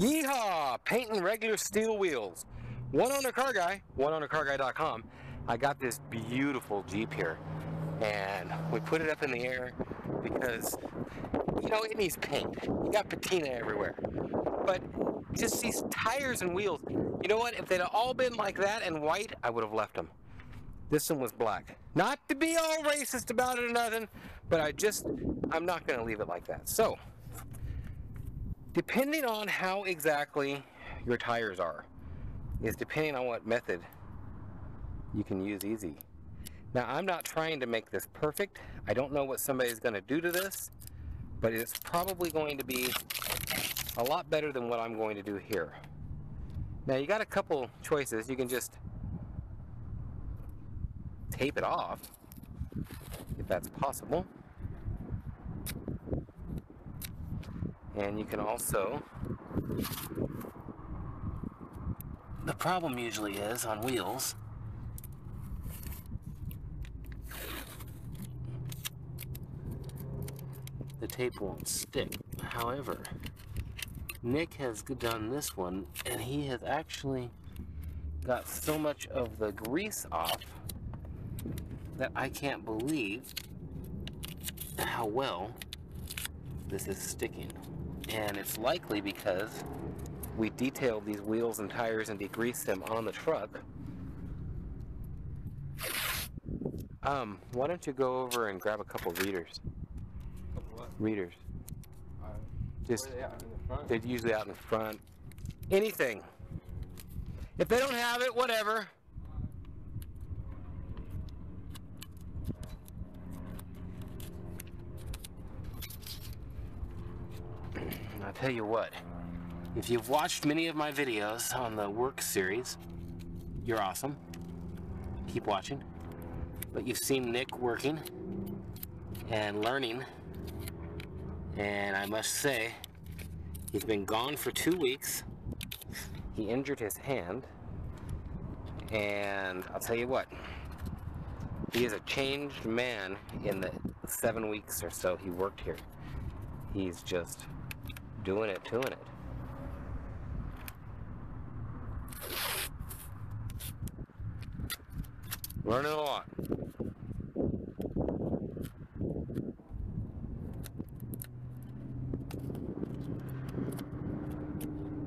Yeehaw! Painting regular steel wheels. One owner car guy, one owner carguy.com. I got this beautiful Jeep here and we put it up in the air because you know it needs paint. You got patina everywhere. But just these tires and wheels, you know what? If they'd all been like that and white, I would have left them. This one was black. Not to be all racist about it or nothing, but I just, I'm not going to leave it like that. So, depending on how exactly your tires are, is depending on what method you can use easy. Now, I'm not trying to make this perfect. I don't know what somebody's going to do to this, but it's probably going to be a lot better than what I'm going to do here. Now, you got a couple choices. You can just tape it off, if that's possible. And you can also, the problem usually is on wheels, the tape won't stick. However, Nick has done this one and he has actually got so much of the grease off that I can't believe how well this is sticking. And it's likely because we detailed these wheels and tires and degreased them on the truck. Um, why don't you go over and grab a couple readers? Couple what? Readers. Uh, Just they at? In the front? they're usually out in front. Anything. If they don't have it, whatever. I'll tell you what, if you've watched many of my videos on the work series, you're awesome. Keep watching. But you've seen Nick working and learning. And I must say, he's been gone for two weeks. He injured his hand. And I'll tell you what, he is a changed man in the seven weeks or so he worked here. He's just doing it, doing it. Learning a lot.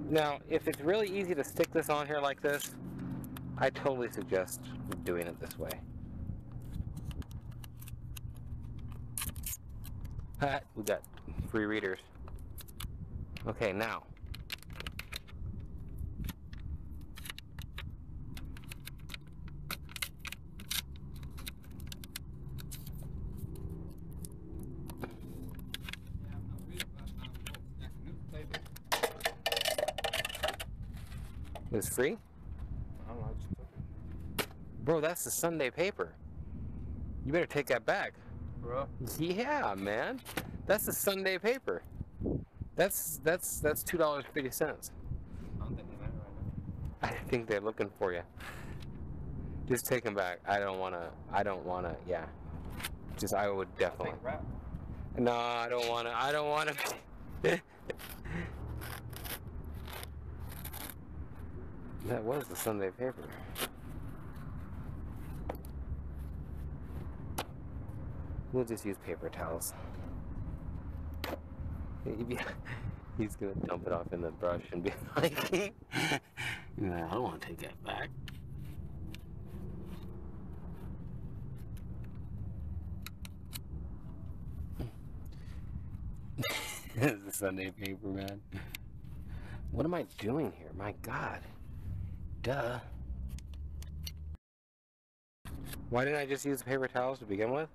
Now, if it's really easy to stick this on here like this, I totally suggest doing it this way. We got free readers. Okay, now. It's free? I don't know, I just took it. Bro, that's the Sunday paper. You better take that back. Bro, Yeah, man. That's the Sunday paper. That's that's that's two dollars fifty cents. Thinking that right I think they're looking for you. Just take them back. I don't wanna. I don't wanna. Yeah. Just I would definitely. No, I don't wanna. I don't wanna. that was the Sunday paper. We'll just use paper towels. He's gonna dump it off in the brush and be like, "No, I don't want to take that back." this is the Sunday paper, man. What am I doing here? My God. Duh. Why didn't I just use paper towels to begin with?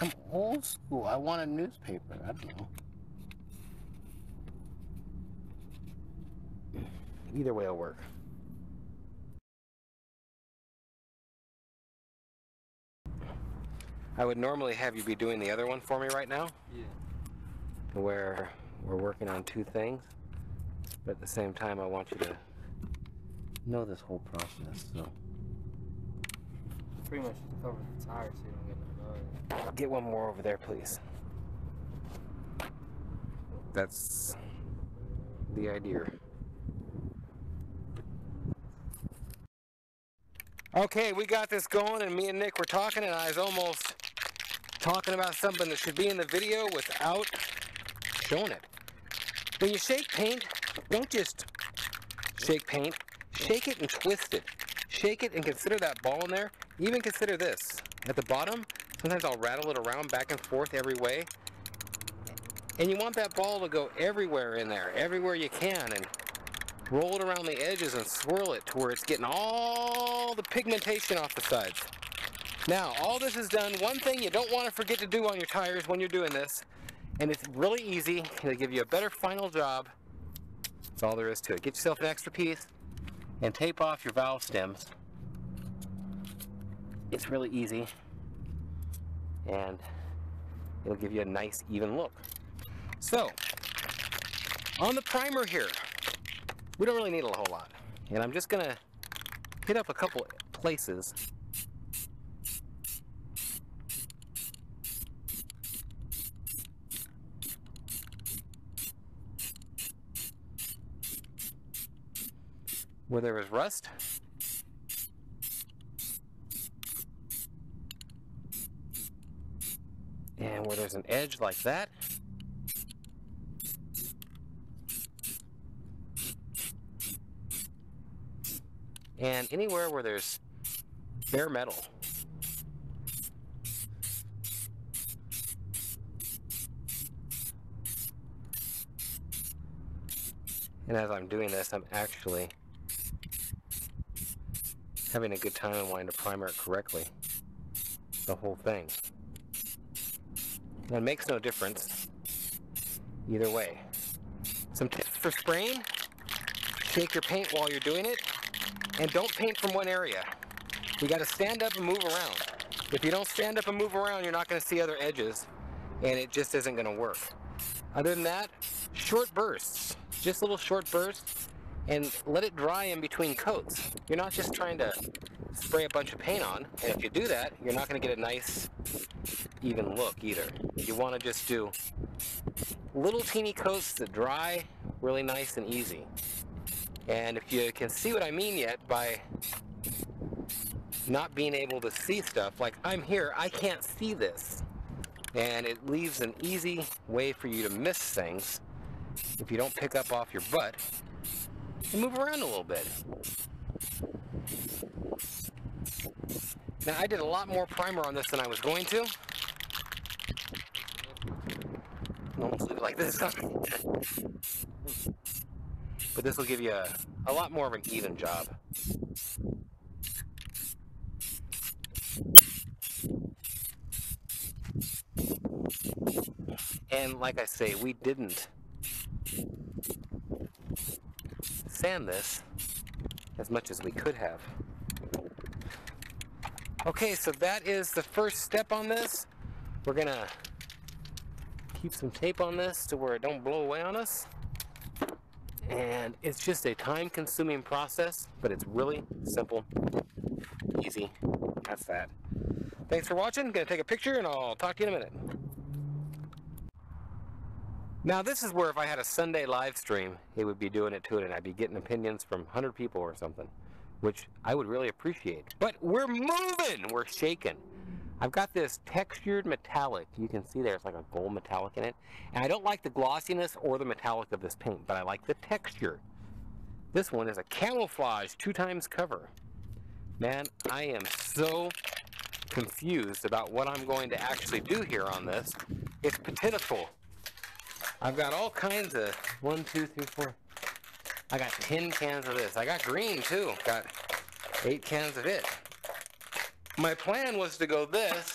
I'm old school. I want a newspaper. I don't know. Either way will work. I would normally have you be doing the other one for me right now, Yeah. where we're working on two things, but at the same time, I want you to know this whole process. So Pretty much just cover the tires so you don't get no noise. get one more over there, please. That's the idea. Okay, we got this going, and me and Nick were talking, and I was almost talking about something that should be in the video without showing it. When you shake paint, don't just shake paint, shake it and twist it. Shake it and consider that ball in there. Even consider this. At the bottom, sometimes I'll rattle it around back and forth every way. And you want that ball to go everywhere in there, everywhere you can, and roll it around the edges and swirl it to where it's getting all the pigmentation off the sides. Now, all this is done. One thing you don't want to forget to do on your tires when you're doing this, and it's really easy, it'll give you a better final job. That's all there is to it. Get yourself an extra piece and tape off your valve stems. It's really easy and it'll give you a nice even look. So, on the primer here, we don't really need a whole lot. And I'm just gonna hit up a couple places where there was rust. There's an edge like that. And anywhere where there's bare metal. And as I'm doing this, I'm actually having a good time and wanting to primer it correctly. The whole thing. It makes no difference either way. Some tips for spraying. Shake your paint while you're doing it. And don't paint from one area. You gotta stand up and move around. If you don't stand up and move around, you're not gonna see other edges and it just isn't gonna work. Other than that, short bursts. Just little short bursts and let it dry in between coats. You're not just trying to spray a bunch of paint on, and if you do that, you're not going to get a nice, even look either. You want to just do little teeny coats that dry really nice and easy. And if you can see what I mean yet by not being able to see stuff, like I'm here, I can't see this. And it leaves an easy way for you to miss things if you don't pick up off your butt and move around a little bit. Now I did a lot more primer on this than I was going to. Leave it like this. but this will give you a, a lot more of an even job. And like I say, we didn't sand this as much as we could have. Okay, so that is the first step on this. We're gonna keep some tape on this to where it don't blow away on us. And it's just a time consuming process, but it's really simple, easy. That's that. Thanks for watching. Gonna take a picture and I'll talk to you in a minute. Now this is where if I had a Sunday live stream, it would be doing it to it and I'd be getting opinions from 100 people or something, which I would really appreciate. But we're moving! We're shaking. I've got this textured metallic. You can see there's like a gold metallic in it. And I don't like the glossiness or the metallic of this paint, but I like the texture. This one is a camouflage two times cover. Man, I am so confused about what I'm going to actually do here on this. It's pitiful. I've got all kinds of one, two, three, four. I got 10 cans of this. I got green too. Got eight cans of it. My plan was to go this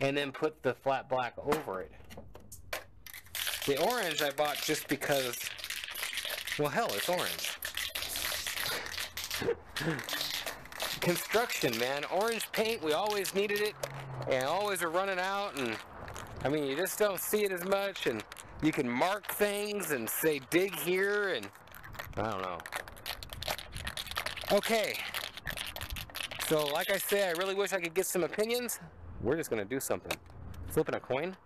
and then put the flat black over it. The orange I bought just because, well, hell, it's orange. Construction, man. Orange paint, we always needed it and always are running out and I mean, you just don't see it as much, and you can mark things and say dig here, and I don't know. Okay. So like I say, I really wish I could get some opinions. We're just gonna do something. Flipping a coin.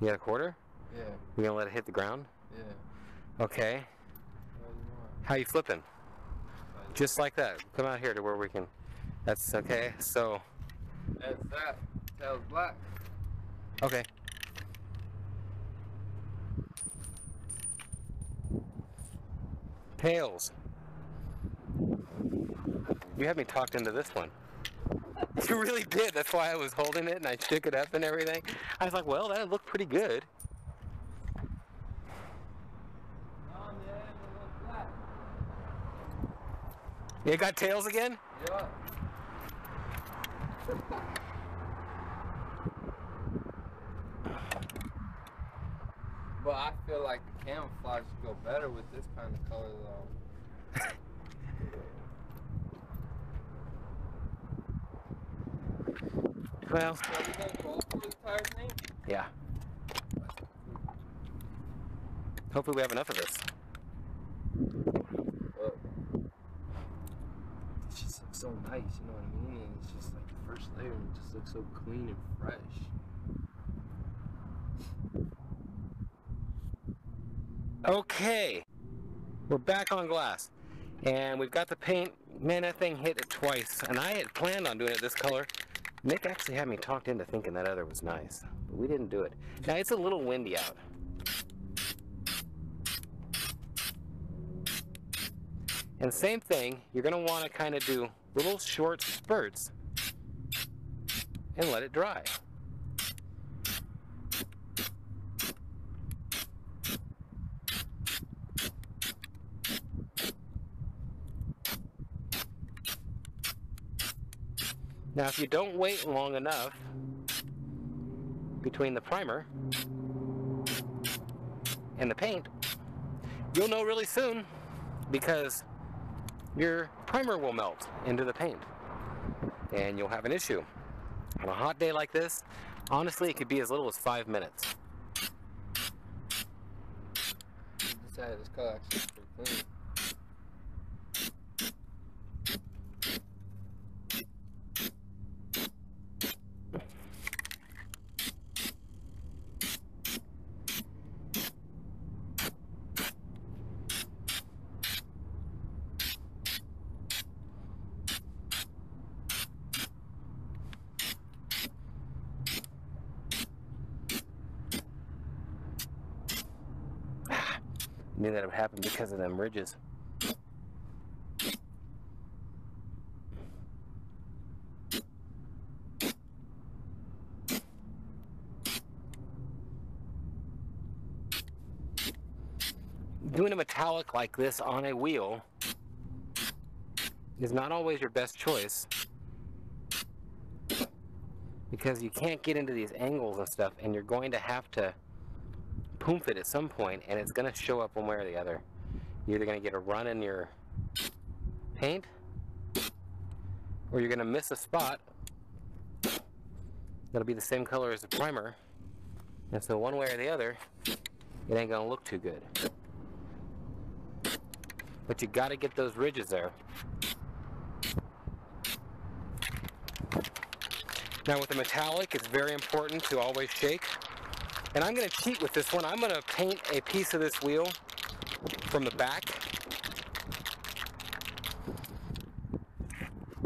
You got a quarter? Yeah. You gonna let it hit the ground? Yeah. Okay. How you flipping? Just like that. Come out here to where we can. That's okay. So. That's that. Tails black. Okay. Tails. You had me talked into this one. You really did. That's why I was holding it and I shook it up and everything. I was like, well, that looked pretty good. It. You got tails again? Yeah. But I feel like the camouflage would go better with this kind of color though. Well, So we gonna go for this tire's name? yeah. Hopefully we have enough of this. It just looks so nice, you know what I mean? And it's just like the first layer and it just looks so clean and fresh. Okay, we're back on glass, and we've got the paint. Man, that thing hit it twice, and I had planned on doing it this color. Nick actually had me talked into thinking that other was nice, but we didn't do it. Now it's a little windy out. And same thing, you're gonna want to kind of do little short spurts and let it dry. Now, if you don't wait long enough between the primer and the paint, you'll know really soon because your primer will melt into the paint and you'll have an issue. On a hot day like this, honestly, it could be as little as five minutes. Knew that would happen because of them ridges. Doing a metallic like this on a wheel is not always your best choice because you can't get into these angles and stuff and you're going to have to poof it at some point and it's going to show up one way or the other. You're either going to get a run in your paint or you're going to miss a spot that'll be the same color as the primer. And so one way or the other, it ain't going to look too good. But you got to get those ridges there. Now with the metallic, it's very important to always shake. And I'm going to cheat with this one. I'm going to paint a piece of this wheel from the back.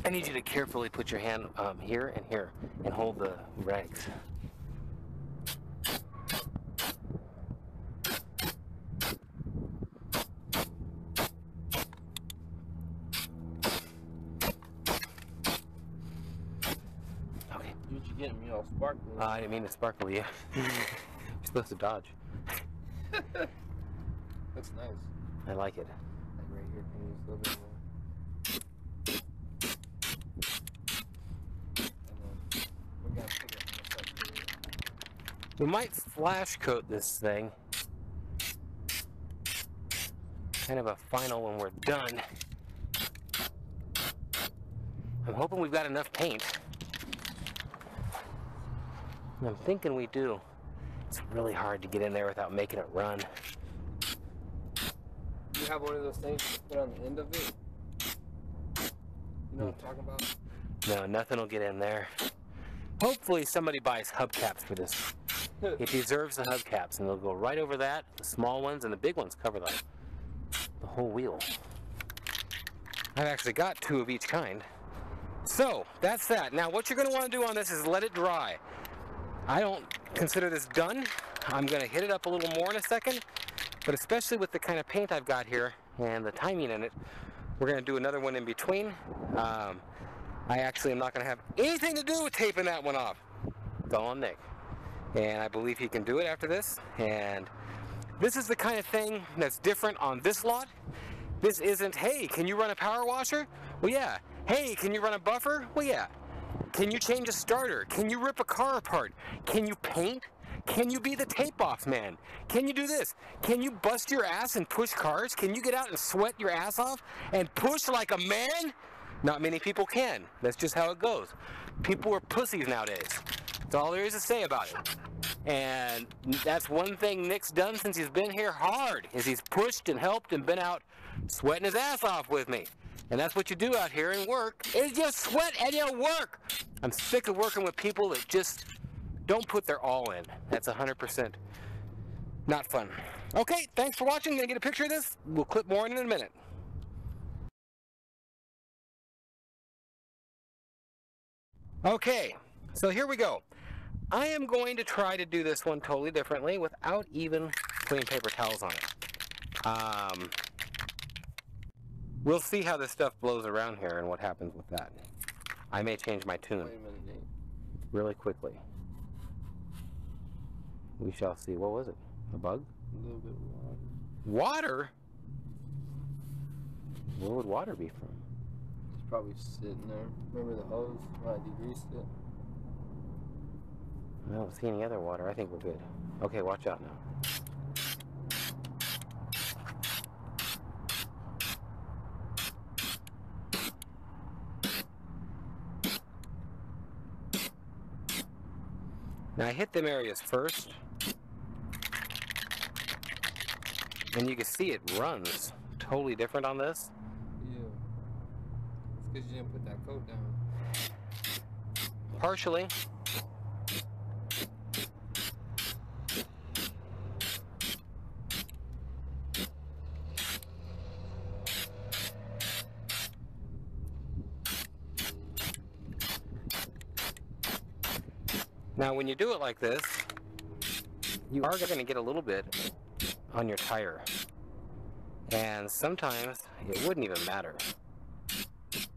I need you to carefully put your hand um, here and here and hold the rags. Okay. Dude, you getting me all sparkly. Uh, I didn't mean to sparkle you. Supposed to dodge. Looks nice. I like it. Like right here, can use a little bit more? We gotta figure out how much that is. We might flash coat this thing. Kind of a final when we're done. I'm hoping we've got enough paint. I'm thinking we do. It's really hard to get in there without making it run. You have one of those things to put on the end of it? You know what I'm talking about? No, nothing will get in there. Hopefully somebody buys hubcaps for this. It deserves the hubcaps, and they'll go right over that. The small ones and the big ones cover the, the whole wheel. I've actually got two of each kind. So, that's that. Now, what you're going to want to do on this is let it dry. I don't consider this done. I'm to hit it up a little more in a second, but especially with the kind of paint I've got here and the timing in it, we're to do another one in between. Um, I actually am not to have anything to do with taping that one off. It's all on Nick. And I believe he can do it after this. And this is the kind of thing that's different on this lot. This isn't, hey, can you run a power washer? Well, yeah. Hey, can you run a buffer? Well, yeah. Can you change a starter? Can you rip a car apart? Can you paint? Can you be the tape off man? Can you do this? Can you bust your ass and push cars? Can you get out and sweat your ass off and push like a man? Not many people can. That's just how it goes. People are pussies nowadays. That's all there is to say about it. And that's one thing Nick's done since he's been here hard, is he's pushed and helped and been out sweating his ass off with me. And that's what you do out here and work, is you sweat and you work. I'm sick of working with people that just don't put their all in. That's 100% not fun. Okay, thanks for watching. Gonna get a picture of this. We'll clip more in in a minute. Okay, so here we go. I am going to try to do this one totally differently without even putting paper towels on it. Um, we'll see how this stuff blows around here and what happens with that. I may change my tune Wait a minute, Nate. really quickly. We shall see. What was it? A bug? A little bit of water. Water? Where would water be from? It's probably sitting there. Remember the hose? When I degreased it? I don't see any other water. I think we're good. Okay, watch out now. Now I hit them areas first. And you can see it runs totally different on this. Yeah. It's because you didn't put that coat down. Partially. Now when you do it like this, you are going to get a little bit on your tire. And sometimes it wouldn't even matter.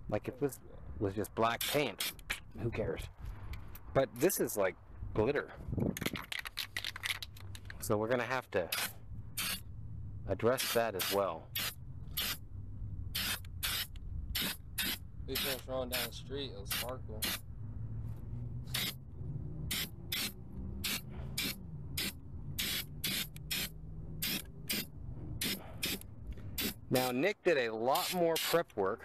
Like if this was just black paint, who cares? But this is like glitter. So we're gonna have to address that as well. If it's rolling down the street, it'll sparkle. Now Nick did a lot more prep work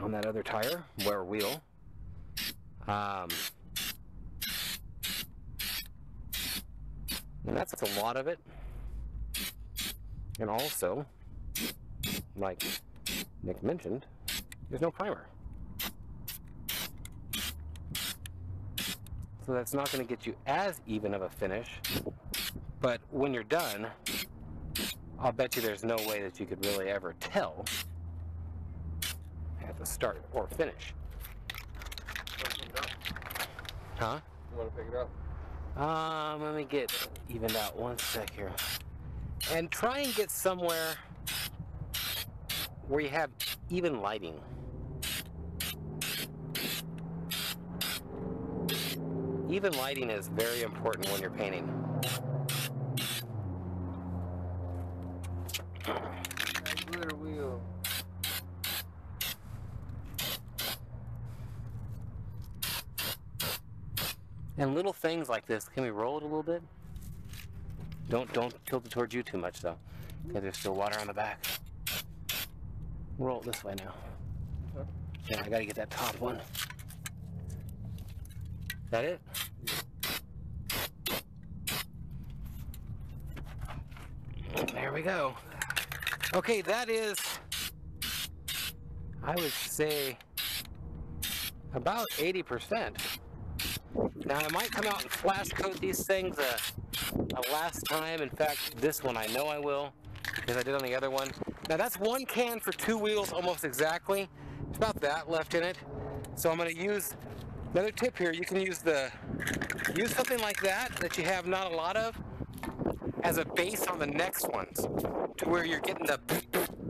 on that other tire, wear wheel. Um, and that's a lot of it. And also, like Nick mentioned, there's no primer. So that's not going to get you as even of a finish. But when you're done, I'll bet you there's no way that you could really ever tell at the start or finish. Wanna pick it up? Huh? You want to pick it up? Um, let me get evened out one sec here. And try and get somewhere where you have even lighting. Even lighting is very important when you're painting. Wheel. And little things like this, can we roll it a little bit? Don't don't tilt it towards you too much though, because there's still water on the back. Roll it this way now. Yeah, I gotta get that top one. That it? There we go. Okay, that is, I would say, about 80%. Now I might come out and flash coat these things a, a last time. In fact, this one I know I will because I did on the other one. Now that's one can for two wheels almost exactly. It's about that left in it. So I'm going to use another tip here. You can use the use something like that that you have not a lot of as a base on the next ones to where you're getting the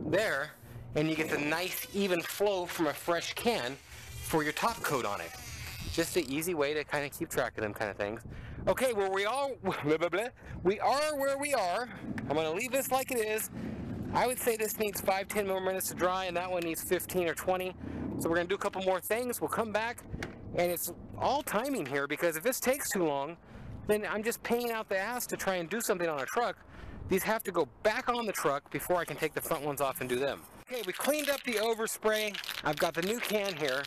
there and you get the nice even flow from a fresh can for your top coat on it. Just an easy way to kind of keep track of them kind of things. Okay, well we all blah, blah, blah. we are where we are. I'm gonna leave this like it is. I would say this needs 5, 10 more minutes to dry and that one needs 15 or 20. So we're gonna do a couple more things. We'll come back and it's all timing here because if this takes too long, then I'm just paying out the ass to try and do something on a truck. These have to go back on the truck before I can take the front ones off and do them. Okay, we cleaned up the overspray. I've got the new can here.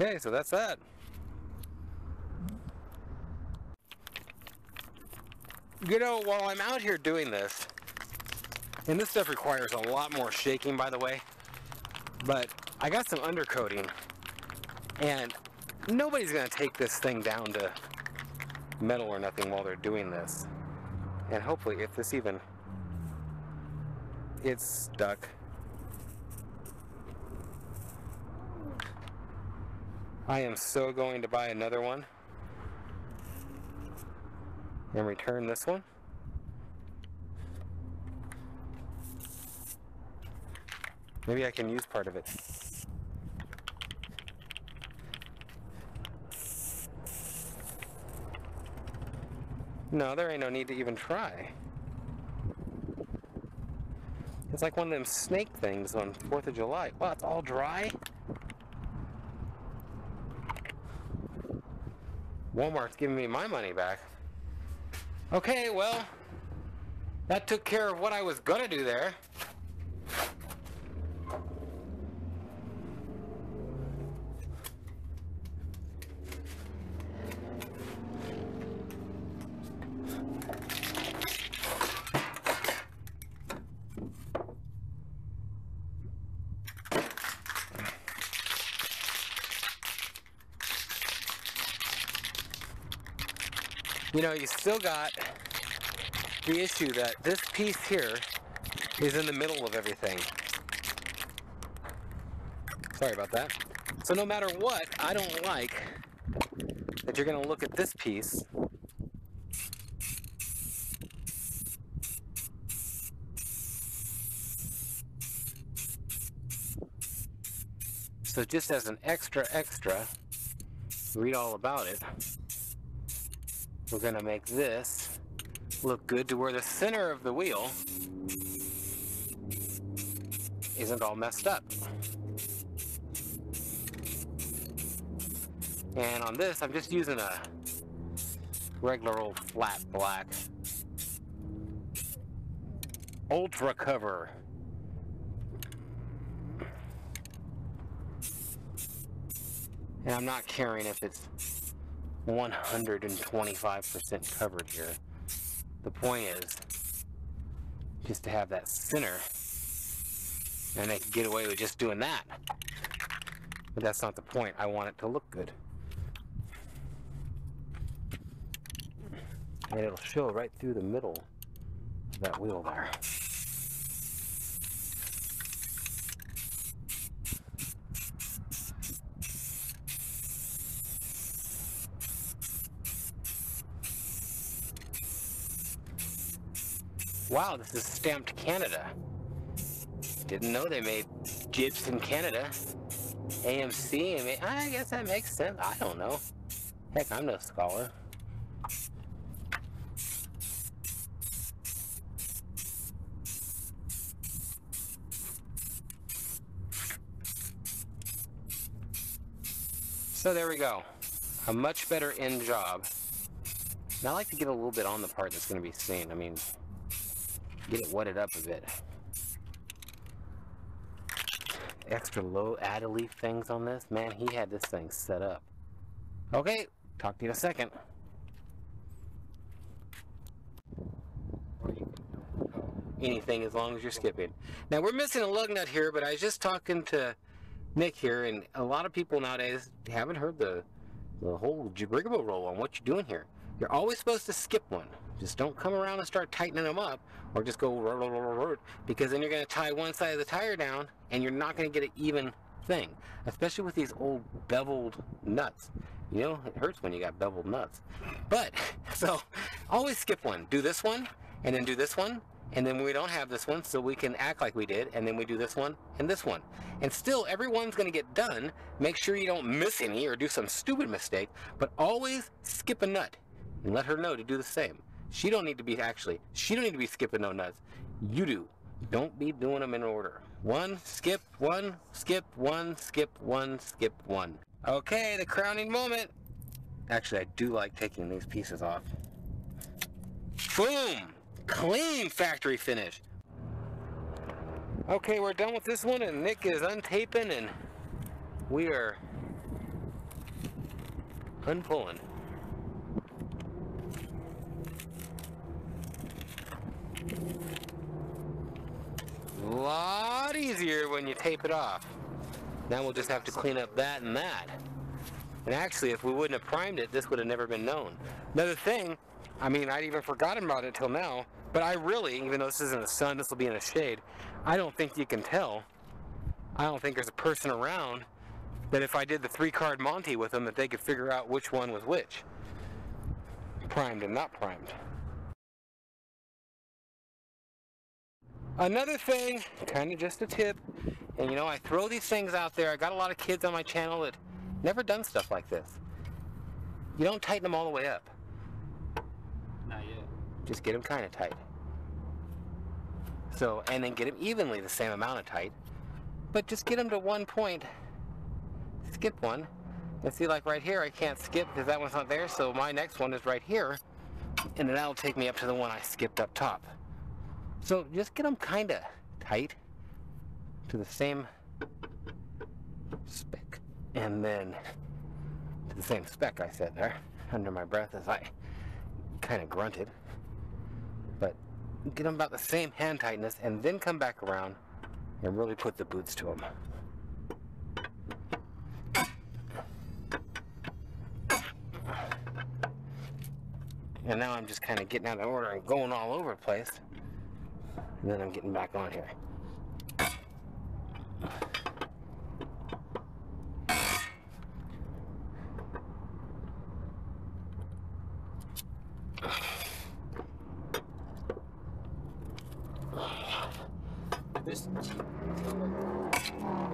Okay, so that's that. You know, while I'm out here doing this, and this stuff requires a lot more shaking, by the way, but I got some undercoating, and nobody's going to take this thing down to metal or nothing while they're doing this. And hopefully, if this even, it's stuck. I am so going to buy another one and return this one. Maybe I can use part of it. No, there ain't no need to even try. It's like one of them snake things on 4th of July. Wow, it's all dry? Walmart's giving me my money back. Okay, well, that took care of what I was gonna do there. You know, you still got the issue that this piece here is in the middle of everything. Sorry about that. So no matter what, I don't like that you're going to look at this piece So just as an extra extra, read all about it. We're gonna make this look good to where the center of the wheel isn't all messed up. And on this, I'm just using a regular old flat black ultra cover. And I'm not caring if it's 125% covered here. The point is just to have that center and they can get away with just doing that. But that's not the point. I want it to look good. And it'll show right through the middle of that wheel there. Wow, this is stamped Canada. Didn't know they made Jeeps in Canada. AMC, I mean, I guess that makes sense. I don't know. Heck, I'm no scholar. So there we go. A much better end job. And I like to get a little bit on the part that's going to be seen. I mean, get it wetted up a bit. Extra low add a leaf things on this. Man, he had this thing set up. Okay, talk to you in a second. Anything as long as you're skipping. Now we're missing a lug nut here, but I was just talking to Nick here, and a lot of people nowadays haven't heard the the whole roll on what you're doing here. You're always supposed to skip one. Just don't come around and start tightening them up, or just go because then you're going to tie one side of the tire down, and you're not going to get an even thing. Especially with these old beveled nuts. You know, it hurts when you got beveled nuts. But, so, always skip one. Do this one, and then do this one, and then we don't have this one, so we can act like we did, and then we do this one and this one. And still, everyone's going to get done. Make sure you don't miss any or do some stupid mistake, but always skip a nut and let her know to do the same. She don't need to be actually, she don't need to be skipping no nuts. You do. Don't be doing them in order. One, skip, one, skip, one, skip, one, skip, one. Okay, the crowning moment. Actually, I do like taking these pieces off. Boom! Clean factory finish. Okay, we're done with this one and Nick is untaping and we are unpulling. A lot easier when you tape it off. Now we'll just have to clean up that and that. And actually, if we wouldn't have primed it, this would have never been known. Another thing, I mean, I'd even forgotten about it till now, but I really, even though this is in the sun, this will be in the shade, I don't think you can tell. I don't think there's a person around that if I did the three card Monty with them that they could figure out which one was which. Primed and not primed. Another thing, kind of just a tip, and you know, I throw these things out there. I got a lot of kids on my channel that never done stuff like this. You don't tighten them all the way up. Not yet. Just get them kind of tight. So, and then get them evenly the same amount of tight. But just get them to one point. Skip one. And see, like right here, I can't skip because that one's not there. So my next one is right here. And then that'll take me up to the one I skipped up top. So just get them kind of tight to the same spec. And then to the same spec I said there under my breath as I kind of grunted. But get them about the same hand tightness and then come back around and really put the boots to them. And now I'm just kind of getting out of order and going all over the place. And then I'm getting back on here.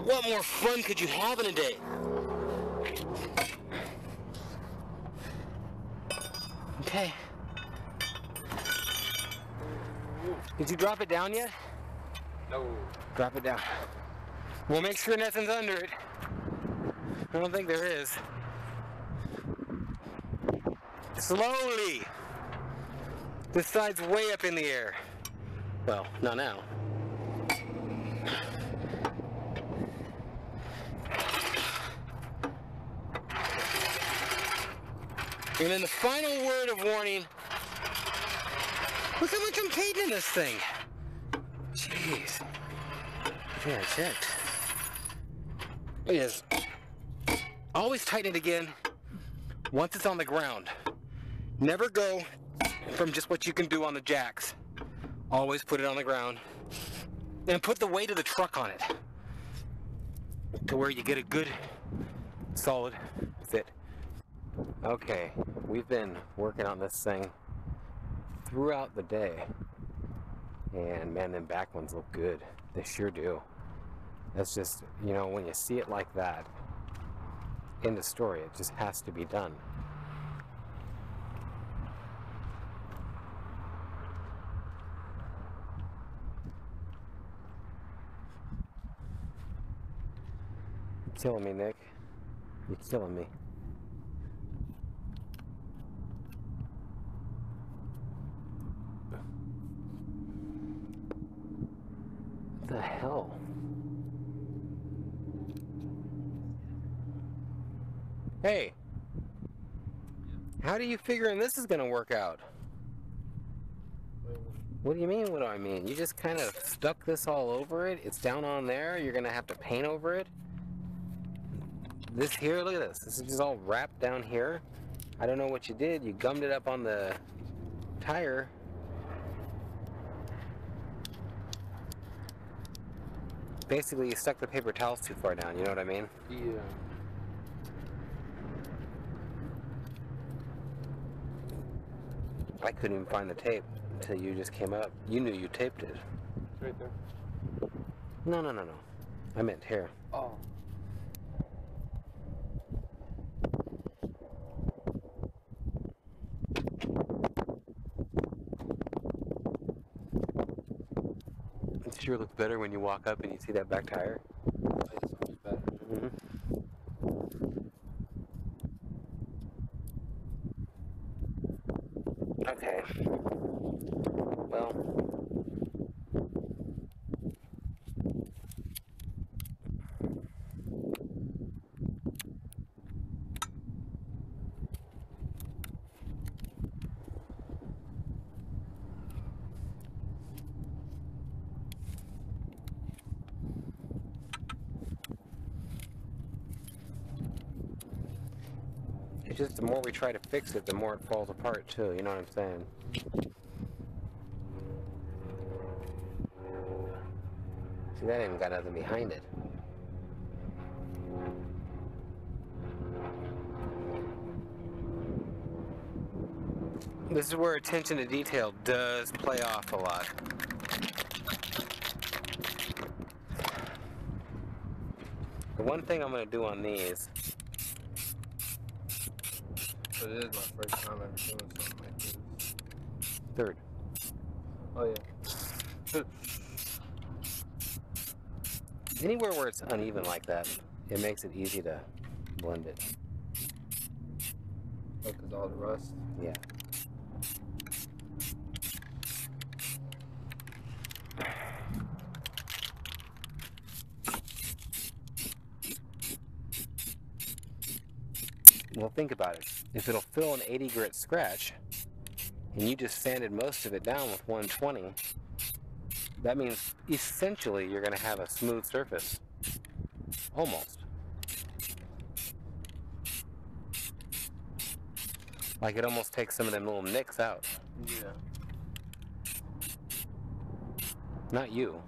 What more fun could you have in a day? Okay. Did you drop it down yet? No. Drop it down. We'll make sure nothing's under it. I don't think there is. Slowly. This side's way up in the air. Well, not now. And then the final word of warning Look how much I'm painting this thing. Jeez. Yeah, I checked. It is. Always tighten it again once it's on the ground. Never go from just what you can do on the jacks. Always put it on the ground. And put the weight of the truck on it. To where you get a good, solid fit. Okay, we've been working on this thing throughout the day. And man, them back ones look good. They sure do. That's just, you know, when you see it like that, in the story, it just has to be done. You're killing me, Nick. You're killing me. The hell? Hey! How do you figuring this is gonna work out? What do you mean, what do I mean? You just kind of stuck this all over it? It's down on there? You're gonna have to paint over it? This here, look at this. This is all wrapped down here. I don't know what you did. You gummed it up on the tire. Basically, you stuck the paper towels too far down, you know what I mean? Yeah. I couldn't even find the tape until you just came up. You knew you taped it. It's right there. No, no, no, no. I meant here. Oh. Sure looks better when you walk up and you see that back tire. Better. Mm-hmm. Okay. Well. It's just the more we try to fix it, the more it falls apart too, you know what I'm saying? See, that ain't got nothing behind it. This is where attention to detail does play off a lot. The one thing I'm going to do on these it is my first time ever doing something like this. third. Oh yeah. Anywhere where it's uneven like that, it makes it easy to blend it. Oh, all the rust. Yeah. Well, think about it. If it'll fill an 80 grit scratch, and you just sanded most of it down with 120, that means essentially you're going to have a smooth surface. Almost. Like it almost takes some of them little nicks out. Yeah. Not you.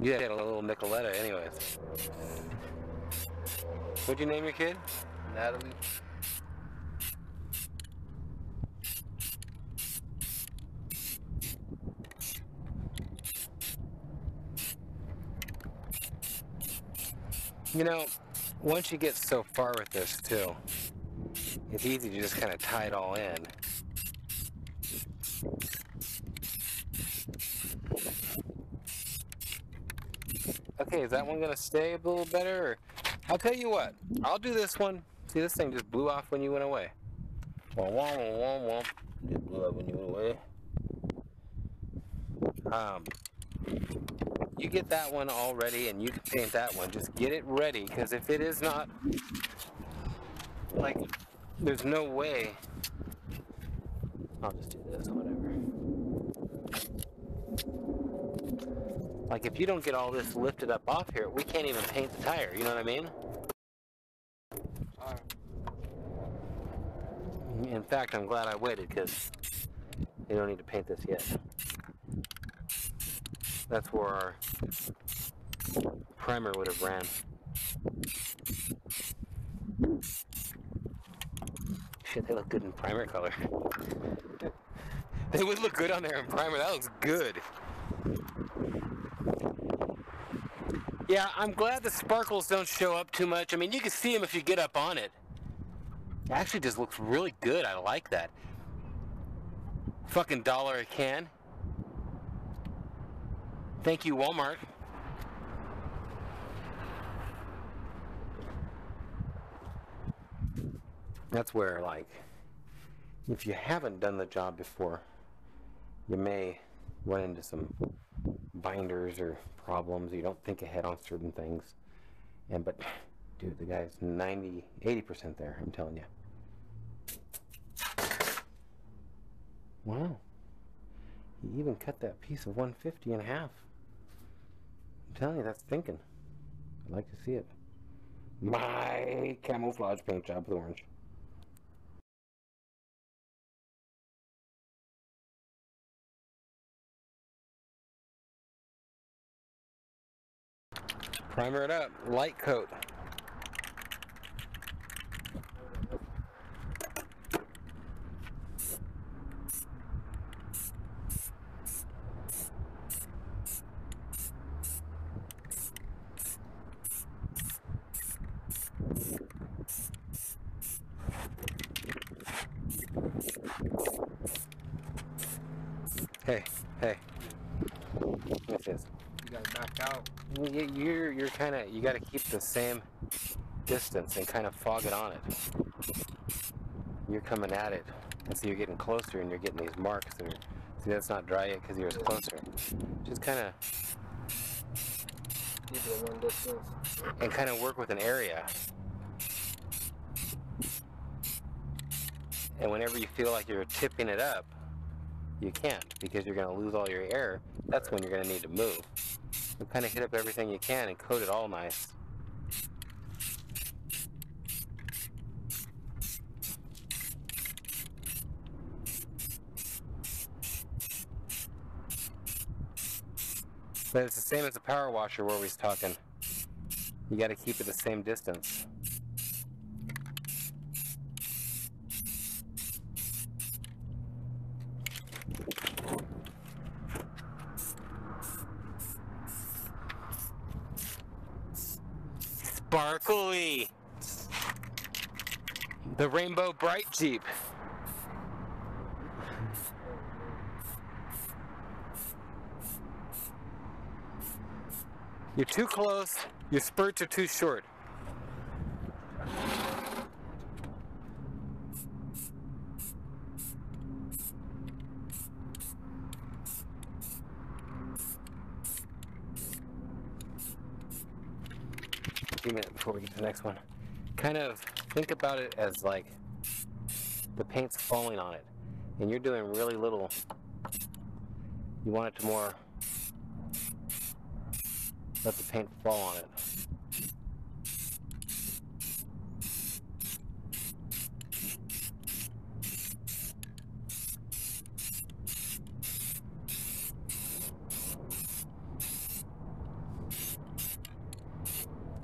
You had a little Nicoletta anyways. What'd you name your kid? Natalie. You know, once you get so far with this too, it's easy to just kind of tie it all in. Okay, is that one gonna stay a little better? I'll tell you what, I'll do this one. See, this thing just blew off when you went away. Wah, wah, wah, wah. Just blew up when you went away. Um, you get that one all ready and you can paint that one. Just get it ready because if it is not, like, there's no way. I'll just do this, whatever. Like, if you don't get all this lifted up off here, we can't even paint the tire, you know what I mean? In fact, I'm glad I waited because you don't need to paint this yet. That's where our primer would have ran. Shit, they look good in primer color. they would look good on there in primer. That looks good. Yeah, I'm glad the sparkles don't show up too much. I mean, you can see them if you get up on it. Actually just looks really good. I like that. Fucking dollar a can. Thank you, Walmart. That's where, like, if you haven't done the job before, you may run into some binders or problems. You don't think ahead on certain things. And, but, dude, the guy's 90, 80% there, I'm telling you. Wow. He even cut that piece of 150 in half. I'm telling you, that's thinking. I'd like to see it. My camouflage paint job with orange. Primer it up, light coat. Hey, hey. This is. You gotta back out. You- You're you're kind of you got to keep the same distance and kind of fog it on it. You're coming at it, and so you're getting closer, and you're getting these marks that are. See, that's not dry yet because you're closer. Just kind of Keep it one distance. and kind of work with an area. And whenever you feel like you're tipping it up, you can't because you're going to lose all your air. That's when you're going to need to move. So kind of hit up everything you can and coat it all nice. But it's the same as a power washer where we talking. You got to keep it the same distance. The Rainbow Brite Jeep. You're too close. Your spurts are too short. We get to the next one. Kind of think about it as like the paint's falling on it, and you're doing really little. You want it to more let the paint fall on it.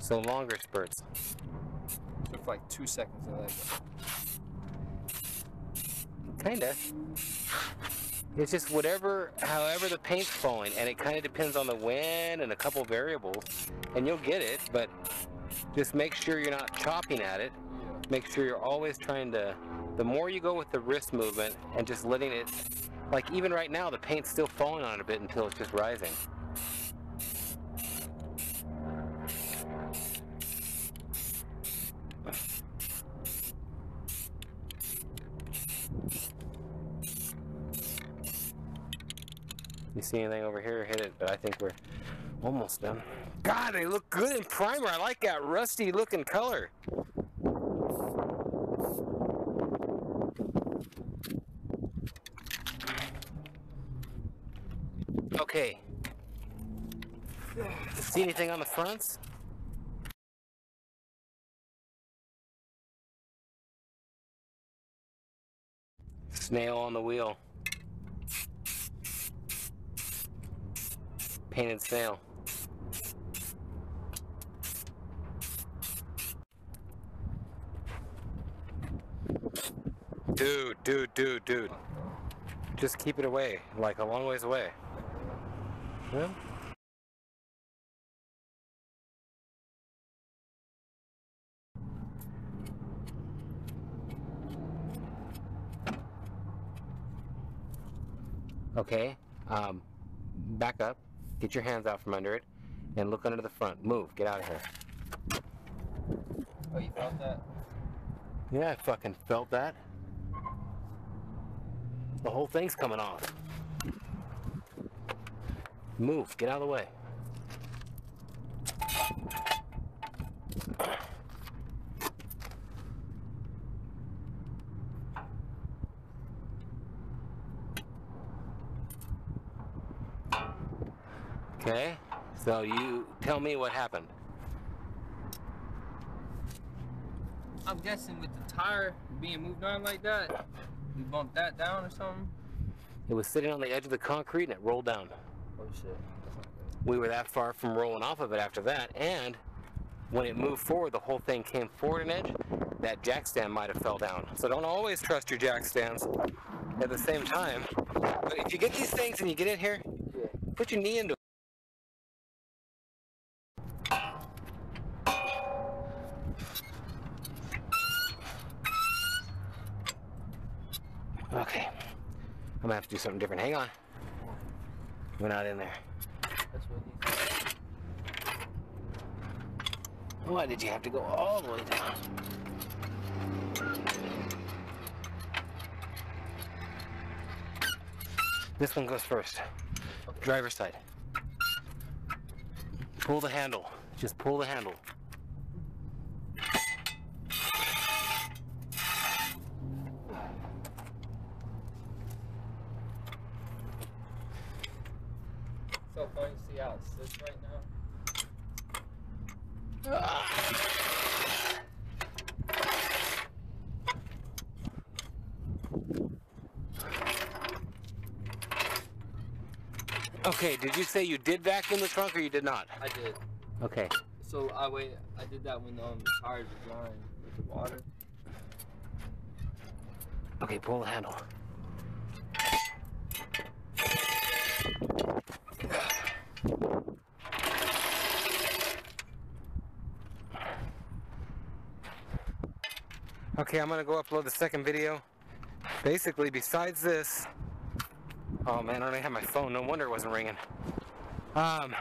So longer spurts. Took like two seconds of that. Kinda. It's just whatever, however the paint's falling, and it kind of depends on the wind and a couple variables, and you'll get it. But just make sure you're not chopping at it. Yeah. Make sure you're always trying to. The more you go with the wrist movement and just letting it, like even right now, the paint's still falling on it a bit until it's just rising. You see anything over here, hit it, but I think we're almost done. God, they look good in primer. I like that rusty looking color. Okay. See anything on the fronts? Snail on the wheel. Painted snail. Dude, dude, dude, dude. Just keep it away, like a long ways away. Yeah. Okay, um, back up, get your hands out from under it, and look under the front. Move, get out of here. Oh, you felt that? Yeah, I fucking felt that. The whole thing's coming off. Move, get out of the way. Okay, so you tell me what happened. I'm guessing with the tire being moved on like that, we bumped that down or something. It was sitting on the edge of the concrete and it rolled down. Oh shit. We were that far from rolling off of it after that, and when it moved forward, the whole thing came forward an edge. That jack stand might have fell down. So don't always trust your jack stands. At the same time, but if you get these things and you get in here, put your knee into it. Okay. I'm gonna have to do something different. Hang on. We're not in there. That's what he said. Why did you have to go all the way down? This one goes first. Driver's side. Pull the handle. Just pull the handle. So funny to see how it sits right now. Okay, did you say you did vacuum the trunk or you did not? I did. Okay. So I wait. I did that when um, the tires were drying with the water. Okay, pull the handle. Okay, I'm gonna go upload the second video. Basically, besides this, oh man, I don't even have my phone. No wonder it wasn't ringing. Um,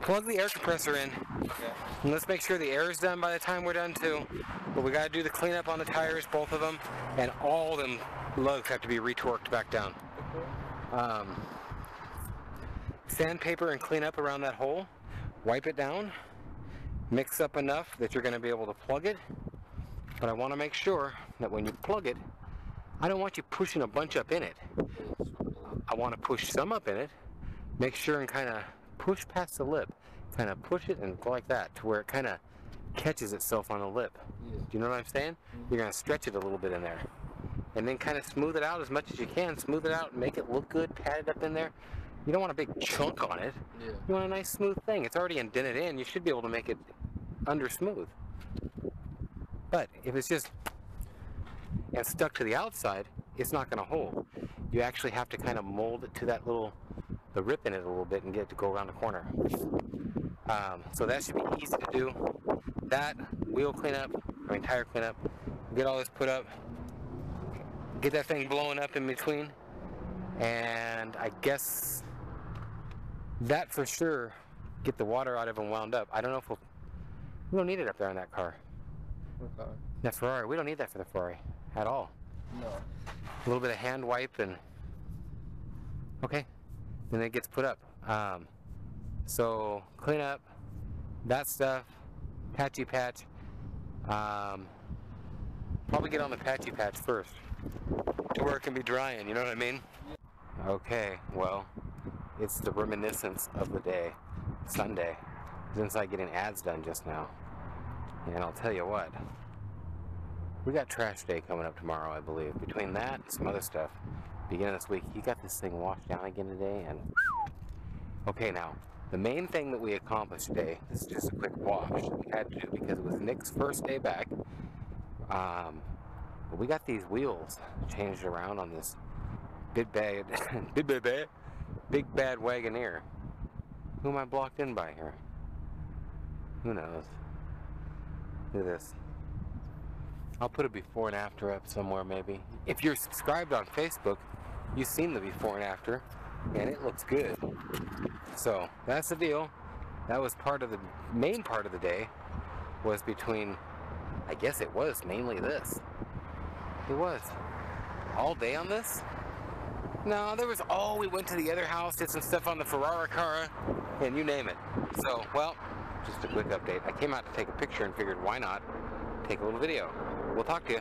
plug the air compressor in. Okay. And let's make sure the air is done by the time we're done too. But we gotta do the cleanup on the tires, both of them, and all them lugs have to be retorqued back down. Um, sandpaper and clean up around that hole. Wipe it down. Mix up enough that you're gonna be able to plug it. But I wanna make sure that when you plug it, I don't want you pushing a bunch up in it. I want to push some up in it, make sure and kind of push past the lip, kind of push it and go like that to where it kind of catches itself on the lip. Yeah. Do you know what I'm saying? Mm-hmm. You're going to stretch it a little bit in there. And then kind of smooth it out as much as you can. Smooth it out, and make it look good, pat it up in there. You don't want a big chunk on it. Yeah. You want a nice smooth thing. It's already indented in. You should be able to make it under smooth. But if it's just and stuck to the outside, it's not going to hold. You actually have to kind of mold it to that little, the rip in it a little bit and get it to go around the corner. Um, so that should be easy to do. That, wheel cleanup, I mean tire cleanup, get all this put up, get that thing blowing up in between, and I guess that for sure, get the water out of and wound up. I don't know if we'll, we don't need it up there in that car. Okay. That Ferrari, we don't need that for the Ferrari at all. No. A little bit of hand wipe and okay, then it gets put up. Um, so clean up that stuff, patchy patch. Um, probably get on the patchy patch first to where it can be drying. You know what I mean? Okay, well, it's the reminiscence of the day, Sunday. Since I getting ads done just now, and I'll tell you what. We got trash day coming up tomorrow, I believe. Between that and some other stuff, beginning of this week, he got this thing washed down again today, and okay, now the main thing that we accomplished today. Is just a quick wash we had to do because it was Nick's first day back. Um, but we got these wheels changed around on this big bad, big bad, bad, big bad Wagoneer. Who am I blocked in by here? Who knows? Look at this. I'll put a before and after up somewhere maybe. If you're subscribed on Facebook, you've seen the before and after, and it looks good. So that's the deal. That was part of the main part of the day was between I guess it was mainly this. It was. All day on this? No, there was, oh, we went to the other house, did some stuff on the Ferrara Cara, and you name it. So, well, just a quick update. I came out to take a picture and figured why not take a little video. We'll talk to you.